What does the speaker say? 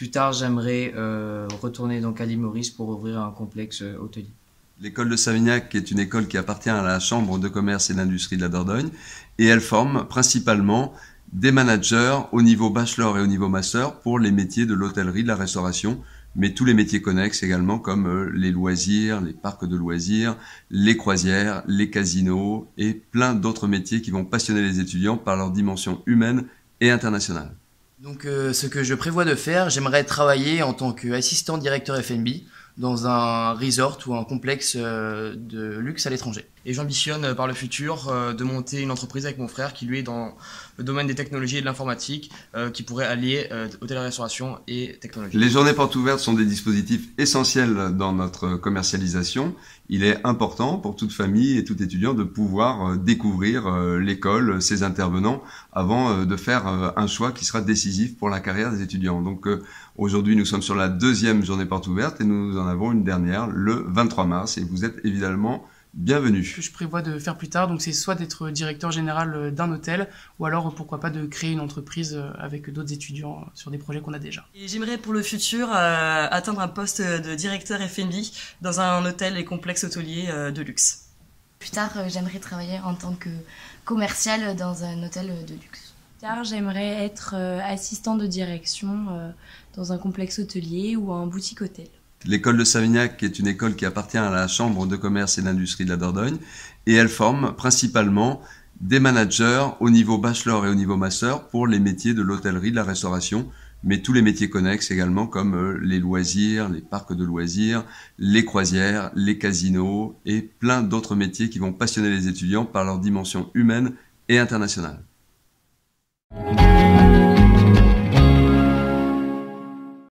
plus tard, j'aimerais euh, retourner à Maurice pour ouvrir un complexe euh, hôtelier. L'école de Savignac est une école qui appartient à la Chambre de commerce et d'industrie de la Dordogne et elle forme principalement des managers au niveau bachelor et au niveau master pour les métiers de l'hôtellerie, de la restauration, mais tous les métiers connexes également comme euh, les loisirs, les parcs de loisirs, les croisières, les casinos et plein d'autres métiers qui vont passionner les étudiants par leur dimension humaine et internationale. Donc euh, ce que je prévois de faire, j'aimerais travailler en tant qu'assistant directeur FNB dans un resort ou un complexe euh, de luxe à l'étranger. Et j'ambitionne euh, par le futur euh, de monter une entreprise avec mon frère qui lui est dans le domaine des technologies et de l'informatique, qui pourrait allier hôtellerie-restauration et technologie. Les journées portes ouvertes sont des dispositifs essentiels dans notre commercialisation. Il est important pour toute famille et tout étudiant de pouvoir découvrir l'école, ses intervenants, avant de faire un choix qui sera décisif pour la carrière des étudiants. Donc aujourd'hui, nous sommes sur la deuxième journée porte ouverte et nous en avons une dernière le 23 mars et vous êtes évidemment bienvenue. Ce que je prévois de faire plus tard, donc c'est soit d'être directeur général euh, d'un hôtel, ou alors pourquoi pas de créer une entreprise euh, avec d'autres étudiants euh, sur des projets qu'on a déjà. J'aimerais pour le futur atteindre un poste de directeur FNB dans un hôtel et complexe hôtelier de luxe. Plus tard, j'aimerais travailler en tant que commercial dans un hôtel de luxe. Plus tard, j'aimerais être assistant de direction dans un complexe hôtelier ou un boutique hôtel. L'école de Savignac est une école qui appartient à la Chambre de commerce et d'industrie de la Dordogne et elle forme principalement des managers au niveau bachelor et au niveau master pour les métiers de l'hôtellerie, de la restauration, mais tous les métiers connexes également comme euh, les loisirs, les parcs de loisirs, les croisières, les casinos et plein d'autres métiers qui vont passionner les étudiants par leur dimension humaine et internationale.